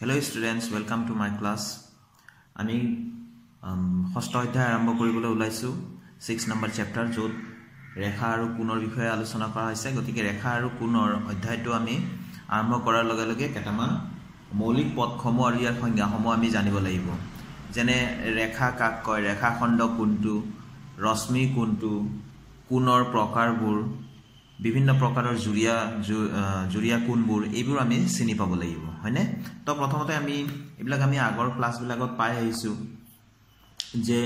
Hello' students welcome to my class আমি ষষ্ঠ অধ্যায় আৰম্ভ কৰিবলৈ ওলাইছোঁ। ছিক্স নম্বৰ চেপ্টাৰ য'ত ৰেখা আৰু কোণৰ বিষয়ে আলোচনা কৰা হৈছে। গতিকে ৰেখা আৰু কোণৰ অধ্যায়টো আমি আৰম্ভ কৰাৰ লগে লগে কেইটামান মৌলিক পদসমূহ আৰু ইয়াৰ সংজ্ঞাসমূহ আমি জানিব লাগিব। যেনে ৰেখা কাক কয়? ৰেখাখণ্ড কোনটো? ৰশ্মি কোনটো? কোণৰ প্ৰকাৰবোৰ? বিভিন্ন প্ৰকাৰৰ জুৰীয়া জুৰীয়া কোণবোৰ এইবোৰ আমি চিনি পাব লাগিব হয়নে? তো প্ৰথমতে আমি এইবিলাক আমি আগৰ ক্লাছবিলাকত পাই আহিছোঁ যে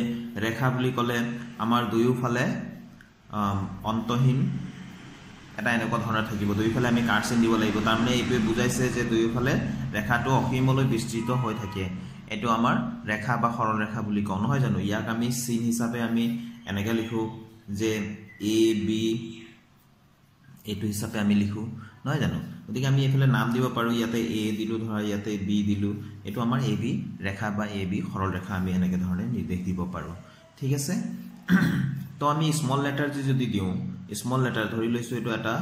ৰেখা বুলি ক'লে আমাৰ দুয়োফালে অন্তহীন এটা এনেকুৱা ধৰণৰ থাকিব। দুয়োফালে আমি কাৰ্চিন দিব লাগিব। তাৰমানে এইটোৱে বুজাইছে যে দুয়োফালে ৰেখাটো অসীমলৈ বিস্তৃত হৈ থাকে। এইটো আমাৰ ৰেখা বা সৰল ৰেখা বুলি কওঁ। নহয় জানো? ইয়াক আমি চিন হিচাপে আমি এনেকৈ লিখোঁ যে এ বি এইটো হিচাপে আমি লিখোঁ। নহয় জানো? গতিকে আমি এইফালে নাম দিব পাৰোঁ ইয়াতে এ দিলোঁ ধৰা ইয়াতে বি দিলোঁ। এইটো আমাৰ এ বি ৰেখা বা এ বি সৰল ৰেখা আমি এনেকৈ ধৰণে নিৰ্দেশ দিব পাৰোঁ। ঠিক আছে? তো আমি স্মল লেটাৰ যদি দিওঁ স্মল লেটাৰ ধৰি লৈছোঁ এইটো এটা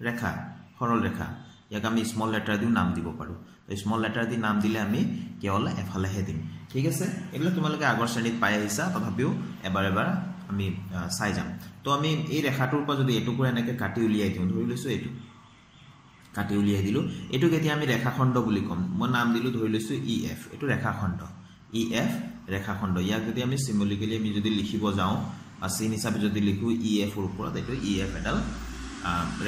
ৰেখা সৰল ৰেখা। ইয়াক আমি স্মল লেটাৰ দিও নাম দিব পাৰোঁ। স্মল লেটাৰ দি নাম দিলে আমি কেৱল এফালেহে দিম। ঠিক আছে? এইবিলাক তোমালোকে আগৰ শ্ৰেণীত পাই আহিছা তথাপিও এবাৰ এবাৰ আমি চাই যাম। তো আমি এই ৰেখাটোৰ পৰা যদি এইটুকুৰ এনেকৈ কাটি উলিয়াই দিওঁ ধৰি লৈছোঁ এইটো। কাটি উলিয়াই দিলোঁ। এইটোক এতিয়া আমি ৰেখাখণ্ড বুলি ক'ম। মই নাম দিলোঁ ধৰি লৈছোঁ ই এফ এইটো ৰেখাখণ্ড। E F ৰেখাখণ্ড। ইয়াক যদি আমি চিম্বলিকেলি আমি যদি লিখিব যাওঁ বা চিন হিচাপে যদি লিখোঁ ই এফৰ ওপৰত এইটো ই এফ এডাল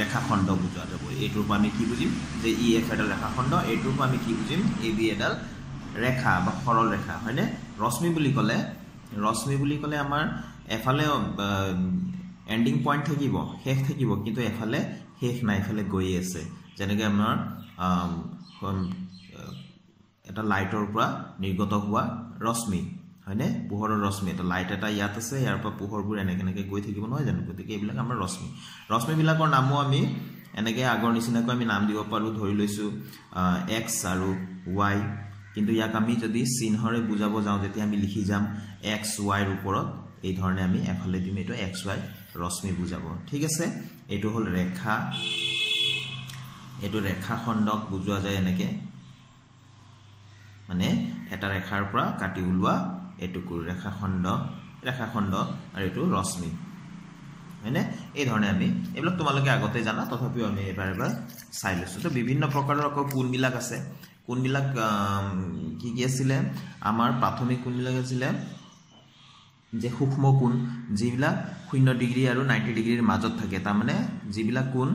ৰেখাখণ্ড বুজোৱা যাব এইটোৰ পৰা আমি কি বুজিম? যে ই এফ এডাল ৰেখাখণ্ড এইটোৰ পৰা আমি কি বুজিম? এ বি এডাল ৰেখা বা সৰল ৰেখা হয়নে? ৰশ্মি বুলি ক'লে ৰশ্মি বুলি ক'লে আমাৰ এফালে এণ্ডিং পইণ্ট থাকিব শেষ থাকিব কিন্তু এফালে শেষ নাই এফালে গৈয়ে আছে। যেনেকৈ আমাৰ এটা লাইটৰ পৰা নিৰ্গত হোৱা ৰশ্মি। হয়নে? পোহৰৰ ৰশ্মি এটা লাইট এটা ইয়াত আছে ইয়াৰ পৰা পোহৰবোৰ এনেকৈ এনেকৈ গৈ থাকিব নহয় জানো? গতিকে এইবিলাক আমাৰ ৰশ্মি। ৰশ্মিবিলাকৰ নামো আমি এনেকৈ আগৰ নিচিনাকৈ আমি নাম দিব পাৰোঁ ধৰি লৈছোঁ এক্স আৰু ৱাই কিন্তু ইয়াক আমি যদি চিহ্নৰে বুজাব যাওঁ যেতিয়া আমি লিখি যাম এক্স ৱাইৰ ওপৰত। এই ধৰণে আমি এফালে দিম এইটো এক্স ৱাই ৰশ্মি বুজাব। ঠিক আছে? এইটো হ'ল ৰেখা। এইটো ৰেখাখণ্ডক বুজোৱা যায় এনেকৈ। মানে এটা ৰেখাৰ পৰা কাটি ওলোৱা এইটুকুৰ ৰেখাখণ্ড ৰেখাখণ্ড আৰু এইটো ৰশ্মি। হয়নে? এই ধৰণে আমি এইবিলাক তোমালোকে আগতে জানা তথাপিও আমি এবাৰ এবাৰ চাই লৈছোঁ। তো বিভিন্ন প্ৰকাৰৰ আকৌ কোনবিলাক আছে। কোনবিলাক কি কি আছিলে? আমাৰ প্ৰাথমিক কোনবিলাক আছিলে? যে সূক্ষ্ম কোণ যিবিলাক শূন্য ডিগ্ৰী আৰু নাইণ্টি ডিগ্ৰীৰ মাজত থাকে। তাৰমানে যিবিলাক কোণ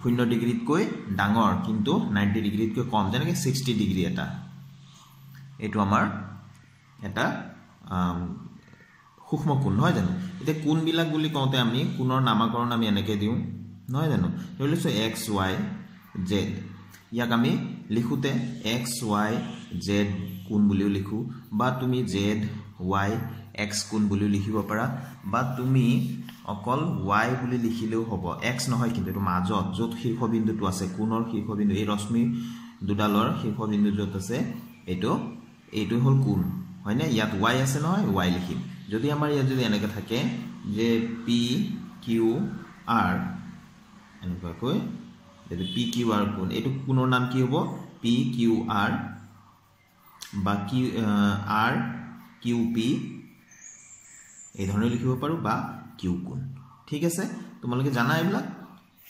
শূন্য ডিগ্ৰীতকৈ ডাঙৰ কিন্তু নাইণ্টি ডিগ্ৰীতকৈ কম যেনেকৈ ছিক্সটি ডিগ্ৰী এটা। এইটো আমাৰ এটা সূক্ষ্ম কোণ নহয় জানো? এতিয়া কোণবিলাক বুলি কওঁতে আমি কোণৰ নামাকৰণ আমি এনেকৈ দিওঁ নহয় জানো? ধৰি লৈছোঁ এক্স ৱাই জেড। ইয়াক আমি লিখোঁতে এক্স ৱাই জেড কোণ বুলিও লিখোঁ বা তুমি জেড ৱাই এক্স কোণ বুলিও লিখিব পাৰা বা তুমি অকল ৱাই বুলি লিখিলেও হ'ব। এক্স নহয় কিন্তু এইটো মাজত য'ত শীৰ্ষবিন্দুটো আছে কোণৰ শীৰ্ষবিন্দু এই ৰশ্মি দুডালৰ শীৰ্ষবিন্দু য'ত আছে এইটো এইটো হ'ল কোণ। হয়নে ইয়াত ৱাই আছে নহয় ৱাই লিখিম। যদি আমাৰ ইয়াত যদি এনেকৈ থাকে যে পি কিউ আৰ এনেকুৱাকৈ যদি পি কিউ আৰ কোণ এইটো কোণৰ নাম কি হ'ব? পি কিউ আৰ বা কিউ আৰ কিউ পি এই ধৰণে লিখিব পাৰোঁ বা কিউ কোণ ঠিক আছে? তোমালোকে জানা এইবিলাক?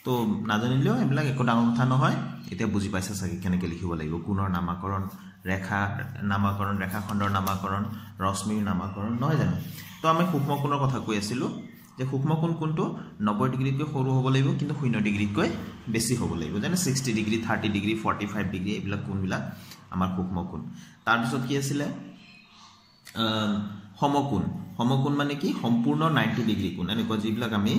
তো নাজানিলেও এইবিলাক একো ডাঙৰ কথা নহয়। এতিয়া বুজি পাইছা চাগে কেনেকৈ লিখিব লাগিব কোণৰ নামাকৰণ ৰেখা নামাকৰণ ৰেখাখণ্ডৰ নামাকৰণ ৰশ্মিৰ নামাকৰণ নহয় জানো? তো আমি সূক্ষ্ম কোণৰ কথা কৈ আছিলোঁ যে সূক্ষ্ম কোণ কোনটো নব্বৈ ডিগ্ৰীতকৈ সৰু হ'ব লাগিব কিন্তু শূন্য ডিগ্ৰীতকৈ বেছি হ'ব লাগিব। যেনে sixty degree thirty degree forty five degree এইবিলাক কোণবিলাক আমাৰ সূক্ষ্ম কোণ তাৰপিছত কি আছিলে? সমকোণ। সমকোণ মানে কি? সম্পূৰ্ণ নাইণ্টি ডিগ্ৰী কোণ। এনেকুৱা যিবিলাক আমি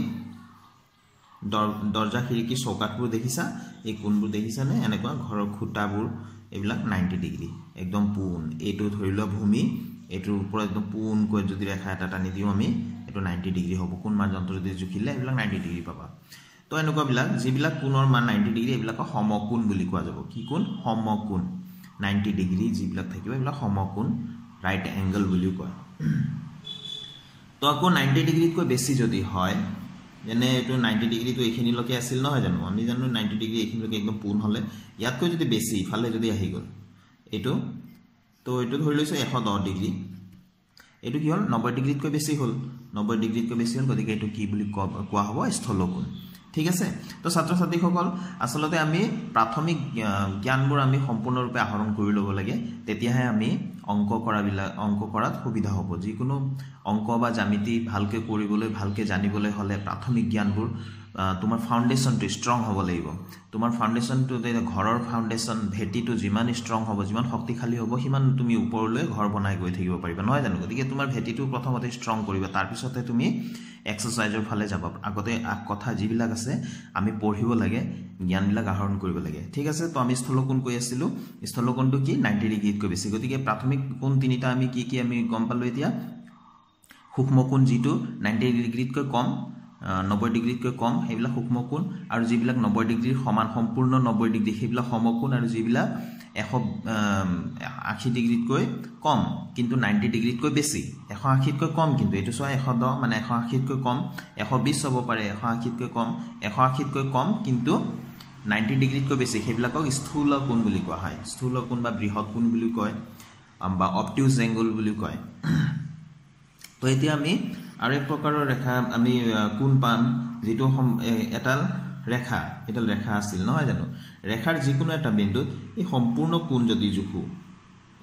দৰ দৰ্জা খিৰিকী চৌকাঠবোৰ দেখিছা? এই কোণবোৰ দেখিছানে? এনেকুৱা ঘৰৰ খুটাবোৰ এইবিলাক নাইণ্টি ডিগ্ৰী একদম পোন। এইটো ধৰি লোৱা ভূমি এইটোৰ ওপৰত একদম পোনকৈ যদি ৰেখা এটা টানি দিওঁ আমি এইটো নাইণ্টি ডিগ্ৰী হ'ব। কোন মান যন্ত্ৰ যদি জুখিলে এইবিলাক নাইণ্টি ডিগ্ৰী পাবা। তো এনেকুৱাবিলাক যিবিলাক কোণৰ মান নাইণ্টি ডিগ্ৰী এইবিলাকক সমকোণ বুলি কোৱা যাব। কি কোণ? সমকোণ। নাইণ্টি ডিগ্ৰী যিবিলাক থাকিব এইবিলাক সমকোণ ৰাইট এংগল বুলিও কয়। তো আকৌ নাইণ্টি ডিগ্ৰীতকৈ বেছি যদি হয় যেনে এইটো নাইণ্টি ডিগ্ৰীটো এইখিনিলৈকে আছিল নহয় জানো? আমি জানো নাইণ্টি ডিগ্ৰী এইখিনিলৈকে একদম পোন হ'লে ইয়াতকৈ যদি বেছি ইফালে যদি আহি গ'ল এইটো তো এইটো ধৰি লৈছোঁ এশ দহ ডিগ্ৰী এইটো কি হ'ল? নব্বৈ ডিগ্ৰীতকৈ বেছি হ'ল। নব্বৈ ডিগ্ৰীতকৈ বেছি হ'ল গতিকে এইটো কি বুলি কোৱা হ'ব? স্থলকোণ। ঠিক আছে? তো ছাত্ৰ ছাত্ৰীসকল আচলতে আমি প্ৰাথমিক জ্ঞানবোৰ আমি সম্পূৰ্ণৰূপে আহৰণ কৰি ল'ব লাগে। তেতিয়াহে আমি অংক কৰাবিলাক অংক কৰাত সুবিধা হ'ব। যিকোনো অংক বা জ্যামিতি ভালকৈ কৰিবলৈ ভালকৈ জানিবলৈ হ'লে প্ৰাথমিক জ্ঞানবোৰ তোমাৰ ফাউণ্ডেশ্যনটো ষ্ট্ৰং হ'ব লাগিব। তোমাৰ ফাউণ্ডেশ্যনটো ঘৰৰ ফাউণ্ডেশ্যন ভেটিটো যিমান ষ্ট্ৰং হ'ব যিমান শক্তিশালী হ'ব সিমান তুমি ওপৰলৈ ঘৰ বনাই গৈ থাকিব পাৰিবা। নহয় জানো? গতিকে তোমাৰ ভেটিটো প্ৰথমতে ষ্ট্ৰং কৰিবা। তাৰপিছতে তুমি এক্সাৰচাইজৰ ফালে যাব। আগতে কথা যিবিলাক আছে আমি পঢ়িব লাগে জ্ঞানবিলাক আহৰণ কৰিব লাগে। ঠিক আছে? তো আমি স্থলকোণ কৈ আছিলোঁ। স্থলকোণটো কি? নাইণ্টি ডিগ্ৰীতকৈ বেছি। গতিকে প্ৰাথমিক কোণ তিনিটা আমি কি কি আমি গম পালোঁ এতিয়া? সূক্ষ্মকোণ যিটো নাইণ্টি ডিগ্ৰীতকৈ কম। নব্বৈ ডিগ্ৰীতকৈ কম সেইবিলাক সূক্ষ্মকোণ আৰু যিবিলাক নব্বৈ ডিগ্ৰীৰ সমান সম্পূৰ্ণ নব্বৈ ডিগ্ৰী সেইবিলাক সমকোণ আৰু যিবিলাক এশ আশী ডিগ্ৰীতকৈ কম কিন্তু নাইণ্টি ডিগ্ৰীতকৈ বেছি। এশ আশীতকৈ কম কিন্তু এইটো চোৱা এশ দহ মানে এশ আশীতকৈ কম এশ বিছ হ'ব পাৰে এশ আশীতকৈ কম এশ আশীতকৈ কম কিন্তু নাইণ্টি ডিগ্ৰীতকৈ বেছি সেইবিলাকক স্থূল কোণ বুলি কোৱা হয়। স্থূল কোণ বা বৃহৎ কোণ বুলি কয় বা অপটিউজ এংগুল বুলি কয়। তো এতিয়া আমি আৰু এক প্ৰকাৰৰ ৰেখা আমি কোন পাম যিটো এডাল ৰেখা এডাল ৰেখা আছিল নহয় জানো? ৰেখাৰ যিকোনো এটা বিন্দুত এই সম্পূৰ্ণ কোণ যদি জোখোঁ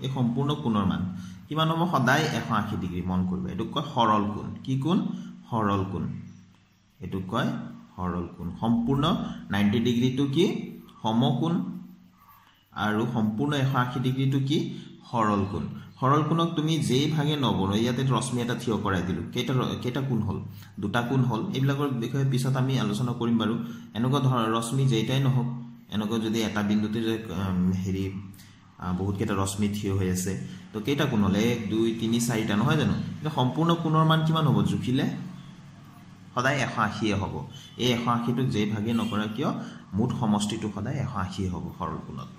এই সম্পূৰ্ণ কোণৰ মান কিমান হ'ব? সদায় এশ আশী ডিগ্ৰী মন কৰিব। এইটোক কয় সৰল কোণ। কি কোণ? সৰল কোণ। এইটোক কয় সৰল কোণ। সম্পূৰ্ণ নাইণ্টি ডিগ্ৰীটো কি? সমকোণ। আৰু সম্পূৰ্ণ এশ আশী ডিগ্ৰীটো কি? সৰল কোণ। সৰল কোণক তুমি যেই ভাগে নবনো ইয়াতে ৰশ্মি এটা থিয় কৰাই দিলোঁ। কেইটা কেইটা কোণ হ'ল? দুটা কোণ হ'ল? এইবিলাকৰ বিষয়ে পিছত আমি আলোচনা কৰিম বাৰু। এনেকুৱা ধৰণৰ ৰশ্মি যেইটাই নহওক এনেকুৱা যদি এটা বিন্দুতে যে হেৰি বহুতকেইটা ৰশ্মি থিয় হৈ আছে তো কেইটা কোণ হ'ল? এক দুই তিনি চাৰিটা নহয় জানো? কিন্তু সম্পূৰ্ণ কোণৰ মান কিমান হ'ব? জুখিলে সদায় এশ আশীয়ে হ'ব। এই এশ আশীটোক যেই ভাগে নকৰা কিয়? মুঠ সমষ্টিটো সদায় এশ আশীয়ে হ'ব সৰল কোণত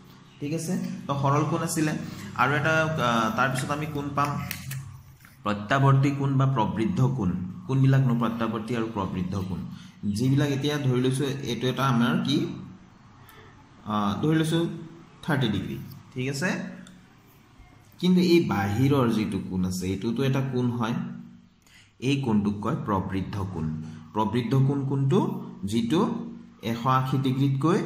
ঠিক আছে? তো সৰল কোণ আছিলে? আৰু এটা তাৰপিছত আমি কোন পাম? প্ৰত্যাৱৰ্তী কোণ বা প্ৰবৃদ্ধ কোণ কোনবিলাকনো প্ৰত্যাৱৰ্তী আৰু প্ৰবৃদ্ধ কোণ যিবিলাক এতিয়া ধৰি লৈছোঁ এইটো এটা আমাৰ কি? ধৰি লৈছোঁ থাৰ্টি ডিগ্ৰী ঠিক আছে? কিন্তু এই বাহিৰৰ যিটো কোণ আছে এইটোতো এটা কোণ হয়? এই কোণটোক কয় প্ৰবৃদ্ধ কোণ প্ৰবৃদ্ধ কোণ কোনটো? যিটো এশ আশী ডিগ্ৰীতকৈ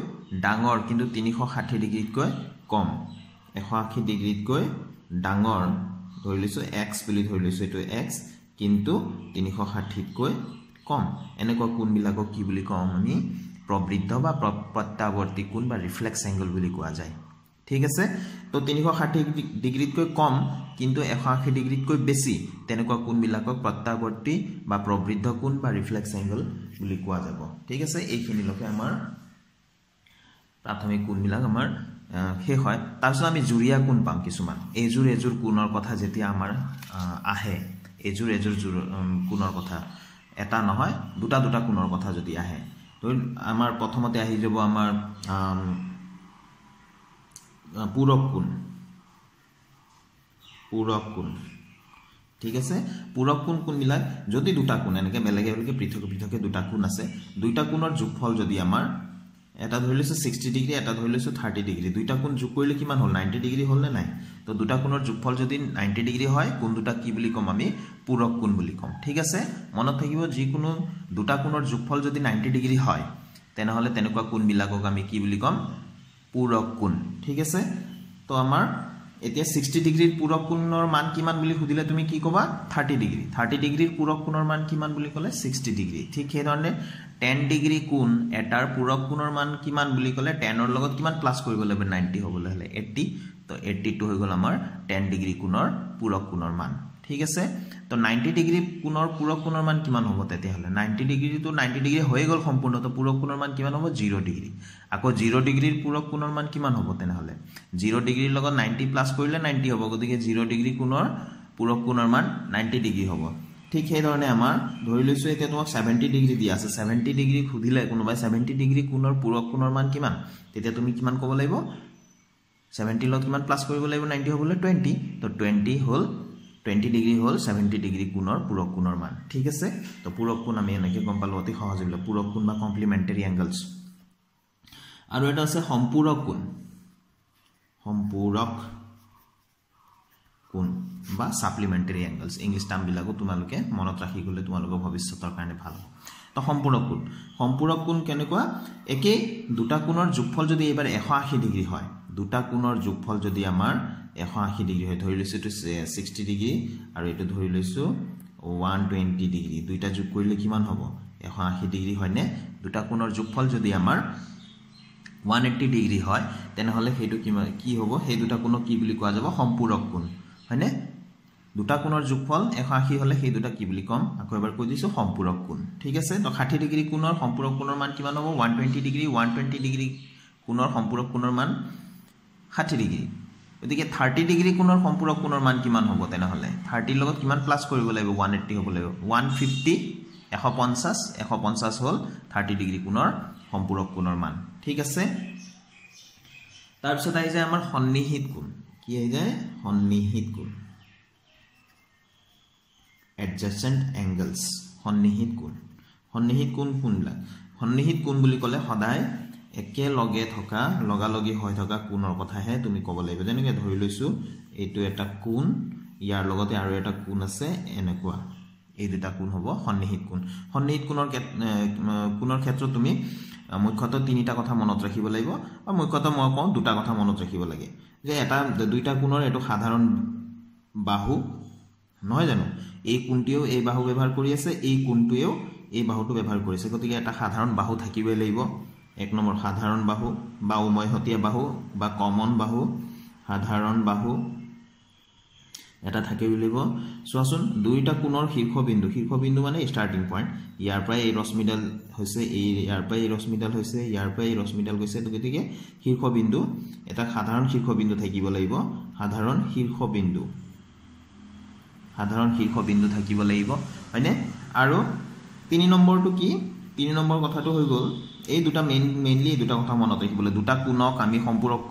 ডাঙৰ কিন্তু তিনিশ ষাঠি ডিগ্ৰীতকৈ কম। এশ আশী ডিগ্ৰীতকৈ ডাঙৰ ধৰি লৈছোঁ এক্স বুলি ধৰি লৈছোঁ এইটো এক্স কিন্তু তিনিশ ষাঠিতকৈ কম। এনেকুৱা কোণবিলাকক কি বুলি কওঁ আমি? প্ৰবৃদ্ধ বা প্ৰত্যাৱৰ্তী কোণ বা ৰিফ্লেক্স এংগল বুলি কোৱা যায়। ঠিক আছে? তো তিনিশ ষাঠি ডিগ্ৰীতকৈ কম কিন্তু এশ আশী ডিগ্ৰীতকৈ বেছি তেনেকুৱা কোণবিলাকক প্ৰত্যাৱৰ্তী বা প্ৰবৃদ্ধ কোণ বা ৰিফ্লেক্স এংগল বুলি কোৱা যাব? ঠিক আছে? এইখিনিলৈকে আমাৰ প্ৰাথমিক কোণবিলাক আমাৰ শেষ হয়। তাৰপিছত আমি জুৰীয়া কোণ পাম কিছুমান। এযোৰ এযোৰ কোণৰ কথা যেতিয়া আমাৰ আহে এযোৰ এযোৰ জোৰ কোণৰ কথা। এটা নহয় দুটা দুটা কোণৰ কথা যদি আহে। ধৰি আমাৰ প্ৰথমতে আহি যাব আমাৰ পূৰক কোণ। পূৰক কোণ। ঠিক আছে? পূৰক কোণ কোনবিলাক? যদি দুটা কোণ এনেকৈ বেলেগে বেলেগে পৃথক পৃথকে দুটা কোণ আছে। দুইটা কোণৰ যোগফল যদি আমাৰ এটা ধৰি লৈছোঁ ছিক্সটি ডিগ্ৰী এটা ধৰি লৈছোঁ থাৰ্টি ডিগ্ৰী দুইটা কোণ যোগ কৰিলে কিমান হ'ল? নাইণ্টি ডিগ্ৰী হ'ল নে নাই? তো দুটা কোণৰ যোগফল যদি নাইণ্টি ডিগ্ৰী হয় কোন দুটা কি বুলি ক'ম আমি? পূৰক কোণ বুলি ক'ম। ঠিক আছে? মনত থাকিব যিকোনো দুটা কোণৰ যোগফল যদি নাইণ্টি ডিগ্ৰী হয় তেনেহ'লে তেনেকুৱা কোণবিলাকক আমি কি বুলি ক'ম? পূৰক কোণ। ঠিক আছে? তো আমাৰ এতিয়া ছিক্সটি ডিগ্ৰীৰ পূৰক কোণৰ মান কিমান বুলি সুধিলে তুমি কি ক'বা? থাৰ্টি ডিগ্ৰী থাৰ্টি ডিগ্ৰীৰ পূৰক কোণৰ মান কিমান বুলি ক'লে? ছিক্সটি ডিগ্ৰী ঠিক সেইধৰণে টেন ডিগ্ৰী কোণ এটাৰ পূৰক কোণৰ মান কিমান বুলি ক'লে? টেনৰ লগত কিমান প্লাছ কৰিব লাগিব? নাইণ্টি হ'বলৈ হ'লে এইট্টি তো এইট্টিটো হৈ গ'ল আমাৰ টেন ডিগ্ৰী কোণৰ পূৰক কোণৰ মান। ঠিক আছে? তো নাইণ্টি ডিগ্ৰী কোণৰ পূৰক কোণৰ মান কিমান হ'ব তেতিয়াহ'লে? নাইণ্টি ডিগ্ৰীটো নাইণ্টি ডিগ্ৰী হৈ গ'ল সম্পূৰ্ণ তো পূৰক কোণৰ মান কিমান হ'ব? জিৰ' ডিগ্ৰী আকৌ জিৰ' ডিগ্ৰীৰ পূৰক কোণৰ মান কিমান হ'ব তেনেহ'লে? জিৰ' ডিগ্ৰীৰ লগত নাইণ্টি প্লাছ কৰিলে নাইণ্টি হ'ব গতিকে জিৰ' ডিগ্ৰী কোণৰ পূৰক কোণৰ মান নাইণ্টি ডিগ্ৰী হ'ব। ঠিক সেইধৰণে আমাৰ ধৰি লৈছোঁ এতিয়া তোমাক ছেভেণ্টি ডিগ্ৰী দিয়া আছে। ছেভেণ্টি ডিগ্ৰী সুধিলে কোনোবাই ছেভেণ্টি ডিগ্ৰী কোণৰ পূৰক কোণৰ মান কিমান? তেতিয়া তুমি কিমান ক'ব লাগিব? ছেভেণ্টিৰ লগত কিমান প্লাছ কৰিব লাগিব? নাইণ্টি হ'বলৈ টুৱেণ্টি তো টুৱেণ্টি হ'ল টুৱেণ্টি ডিগ্ৰী হ'ল ছেভেণ্টি ডিগ্ৰী কোণৰ পূৰক কোণৰ মান। ঠিক আছে? তো পূৰক কোণ আমি এনেকৈ গম পালোঁ অতি সহজ বোলে পূৰক কোণ বা কমপ্লিমেণ্টেৰী এংগলছ আৰু এটা আছে সম্পূৰক কোণ। সম্পূৰক কোণ বা ছাপ্লিমেণ্টেৰী এংগলছ ইংলিছ টাৰ্মবিলাকো তোমালোকে মনত ৰাখি গ'লে তোমালোকৰ ভৱিষ্যতৰ কাৰণে ভাল তো সম্পূৰক কোণ। সম্পূৰক কোণ কেনেকুৱা? একেই দুটা কোণৰ যোগফল যদি এইবাৰ এশ আশী ডিগ্ৰী হয় দুটা কোণৰ যোগফল যদি আমাৰ এশ আশী ডিগ্ৰী হয়। ধৰি লৈছোঁ এইটো ছিক্সটি ডিগ্ৰী আৰু এইটো ধৰি লৈছোঁ ওৱান টুৱেণ্টি ডিগ্ৰী। দুইটা যোগ কৰিলে কিমান হ'ব? এশ আশী ডিগ্ৰী হয়নে? দুটা কোণৰ যোগফল যদি আমাৰ ওৱান এইট্টি ডিগ্ৰী হয় তেনেহ'লে সেইটো কিমান কি হ'ব? সেই দুটা কোণক কি বুলি কোৱা যাব? সম্পূৰক কোণ। হয়নে? দুটা কোণৰ যোগফল এশ আশী হ'লে সেই দুটা কি বুলি ক'ম? আকৌ এবাৰ কৈ দিছোঁ সম্পূৰক কোণ। ঠিক আছে? তো ষাঠি ডিগ্ৰী কোণৰ সম্পূৰক কোণৰ মান কিমান হ'ব? One twenty degree. One twenty degree কোণৰ সম্পূৰক কোণৰ মান ষাঠি ডিগ্ৰী। গতিকে থাৰ্টি ডিগ্ৰী কোণৰ সম্পূৰক কোণৰ মান কিমান হ'ব তেনেহ'লে? থাৰ্টিৰ লগত কিমান প্লাছ কৰিব লাগিব? ওৱান এইট্টি হ'ব লাগিব। ওৱান ফিফটি এশ পঞ্চাছ এশ পঞ্চাছ হ'ল থাৰ্টি ডিগ্ৰী কোণৰ সম্পূৰক কোণৰ মান। ঠিক আছে? তাৰপিছত আহি যায় আমাৰ সন্নিহিত কোণ। কি আহি যায়? সন্নিহিত কোণ। এডজাষ্টেণ্ট এংগলছ সন্নিহিত কোণ। সন্নিহিত কোণ কোনবিলাক? সন্নিহিত কোণ বুলি ক'লে সদায় একেলগে থকা লগালগি হৈ থকা কোণৰ কথাহে তুমি ক'ব লাগিব। যেনেকৈ ধৰি লৈছোঁ এইটো এটা কোণ ইয়াৰ লগতে আৰু এটা কোণ আছে এনেকুৱা। এই দুটা কোণ হ'ব সন্নিহিত কোণ। সন্নিহিত কোণৰ কোণৰ ক্ষেত্ৰত তুমি মুখ্যতঃ তিনিটা কথা মনত ৰাখিব লাগিব আৰু মুখ্যতঃ মই কওঁ দুটা কথা মনত ৰাখিব লাগে। যে এটা দুইটা কোণৰ এইটো সাধাৰণ বাহু নহয় জানো? এই কোণটোৱেও এই বাহু ব্যৱহাৰ কৰি আছে এই কোণটোৱেও এই বাহুটো ব্যৱহাৰ কৰিছে গতিকে এটা সাধাৰণ বাহু থাকিবই লাগিব। এক নম্বৰ সাধাৰণ বাহু বা উমৈহতীয়া বাহু বা কমন বাহু সাধাৰণ বাহু এটা থাকিব লাগিব চোৱাচোন দুয়োটা কোণৰ শীৰ্ষবিন্দু শীৰ্ষবিন্দু মানে ষ্টাৰ্টিং পইণ্ট ইয়াৰ পৰাই এই ৰশ্মিডাল হৈছে এই ইয়াৰ পৰাই এই ৰশ্মিডাল হৈছে ইয়াৰ পৰাই এই ৰশ্মিডাল গৈছে গতিকে শীৰ্ষবিন্দু এটা সাধাৰণ শীৰ্ষবিন্দু থাকিব লাগিব সাধাৰণ শীৰ্ষবিন্দু। সাধাৰণ শীৰ্ষবিন্দু থাকিব লাগিব হয়নে? আৰু তিনি নম্বৰটো কি? তিনি নম্বৰ কথাটো হৈ গ'ল এই দুটা মেইন মেইনলি এই দুটা কথা মনত ৰাখিবলৈ দুটা কোণক আমি সম্পূৰক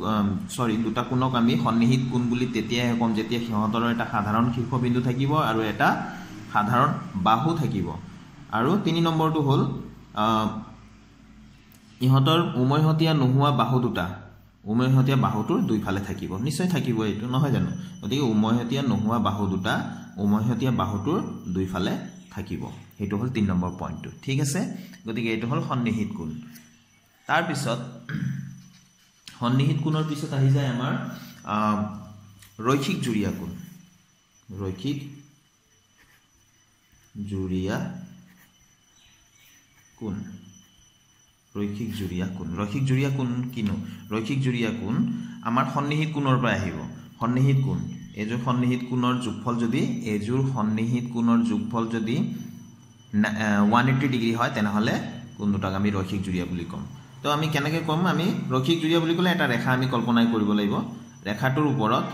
চৰি দুটা কোণক আমি সন্নিহিত কোণ বুলি তেতিয়াহে ক'ম যেতিয়া সিহঁতৰ এটা সাধাৰণ শীৰ্ষবিন্দু থাকিব আৰু এটা সাধাৰণ বাহু থাকিব। আৰু তিনি নম্বৰটো হ'ল ইহঁতৰ উমৈহতীয়া নোহোৱা বাহু দুটা। উমৈহতীয়া বাহুটোৰ দুইফালে থাকিব। নিশ্চয় থাকিব এইটো নহয় জানো? গতিকে উমৈহতীয়া নোহোৱা বাহু দুটা উমৈহতীয়া বাহুটোৰ দুইফালে থাকিব। সেইটো হ'ল তিনি নম্বৰ পইণ্টটো ঠিক আছে? গতিকে এইটো হ'ল সন্নিহিত কোণ। তাৰপিছত সন্নিহিত কোণৰ পিছত আহি যায় আমাৰ ৰৈখিক জুৰীয়া কোণ। ৰৈখিক জুৰীয়া কোণ। ৰৈখিক জুৰীয়া কোণ। ৰৈখিক জুৰীয়া কোণ কিনো? ৰৈখিক জুৰীয়া কোণ আমাৰ সন্নিহিত কোণৰ পৰা আহিব। সন্নিহিত কোণ। এইযোৰ সন্নিহিত কোণৰ যোগফল যদি এইযোৰ সন্নিহিত কোণৰ যোগফল যদি ওৱান এইট্টি ডিগ্ৰী হয় তেনেহ'লে কোন দুটাক আমি ৰৈখিক জুৰীয়া বুলি ক'ম। তো আমি কেনেকৈ ক'ম আমি ৰৈখিক জুৰীয়া বুলি ক'লে এটা ৰেখা আমি কল্পনাই কৰিব লাগিব। ৰেখাটোৰ ওপৰত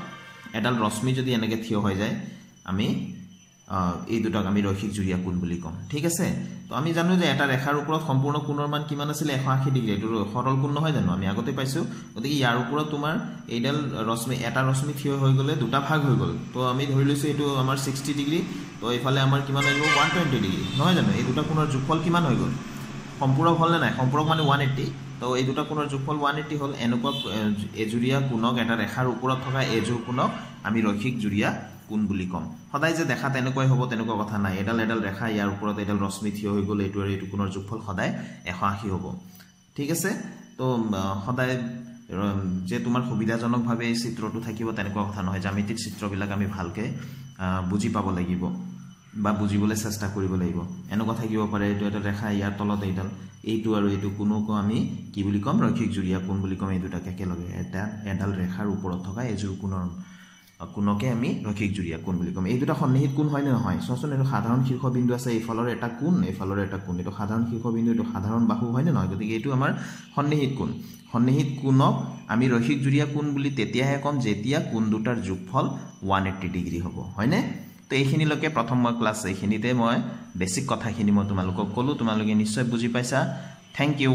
এডাল ৰশ্মি যদি এনেকৈ থিয় হৈ যায় আমি এই দুটাক আমি ৰৈখিক জুৰীয়া কোণ বুলি ক'ম। ঠিক আছে? তো আমি জানো যে এটা ৰেখাৰ ওপৰত সম্পূৰ্ণ কোণৰ মান কিমান আছিলে? এশ আশী ডিগ্ৰী। এইটো সৰল কোণ নহয় জানো? আমি আগতে পাইছোঁ। গতিকে ইয়াৰ ওপৰত তোমাৰ এইডাল ৰশ্মি এটা ৰশ্মি থিয় হৈ গ'লে দুটা ভাগ হৈ গ'ল। তো আমি ধৰি লৈছোঁ এইটো আমাৰ ছিক্সটি ডিগ্ৰী। তো এইফালে আমাৰ কিমান আহিব ওৱান টুৱেণ্টি ডিগ্ৰী। নহয় জানো? এই দুটা কোণৰ যোগফল কিমান হৈ গ'ল? সম্পূৰক হ'লনে নাই? সম্পূৰক মানে ওৱান এইট্টি তো এই দুটা কোণৰ যোগফল ওৱান এইট্টি হ'ল। এনেকুৱা এজুৰীয়া কোণক এটা ৰেখাৰ ওপৰত থকা এযোৰ কোণক আমি ৰৈখিক জুৰীয়া কোণ বুলি ক'ম। সদায় যে দেখা তেনেকুৱাই হ'ব তেনেকুৱা কথা নাই। এডাল এডাল ৰেখা ইয়াৰ ওপৰত এডাল ৰশ্মি থিয় হৈ গ'ল এইটো আৰু এইটো কোণৰ যোগফল সদায় এশ আশী হ'ব। ঠিক আছে? তো সদায় যে তোমাৰ সুবিধাজনকভাৱে এই চিত্ৰটো থাকিব তেনেকুৱা কথা নহয়। জ্যামিতিক চিত্ৰবিলাক আমি ভালকৈ বুজি পাব লাগিব বা বুজিবলৈ চেষ্টা কৰিব লাগিব। এনেকুৱা থাকিব পাৰে এইটো এটা ৰেখা ইয়াৰ তলত এইডাল এইটো আৰু এইটো কোনোকো আমি কি বুলি ক'ম? ৰৈখিক জুৰীয়া কোণ বুলি ক'ম এই দুটাকে একেলগে। এটা এডাল ৰেখাৰ ওপৰত থকা এযোৰ কোণৰ কোণকে আমি ৰৈখিক জুৰীয়া কোণ বুলি ক'ম? এই দুটা সন্নিহিত কোণ হয়নে নহয়? চোৱাচোন এইটো সাধাৰণ শীৰ্ষবিন্দু আছে এইফালৰ এটা কোণ এইফালৰ এটা কোণ এইটো সাধাৰণ শীৰ্ষবিন্দু এইটো সাধাৰণ বাহু হয়নে নহয়? গতিকে এইটো আমাৰ সন্নিহিত কোণ সন্নিহিত কোণক আমি ৰৈখিক জুৰীয়া কোণ বুলি তেতিয়াহে ক'ম যেতিয়া কোণ দুটাৰ যোগফল ওৱান এইট্টি ডিগ্ৰী হ'ব। হয়নে? তো এইখিনিলৈকে প্ৰথম মই ক্লাছ এইখিনিতে মই বেছিক কথাখিনি মই তোমালোকক ক'লোঁ। তোমালোকে নিশ্চয় বুজি পাইছা। Thank U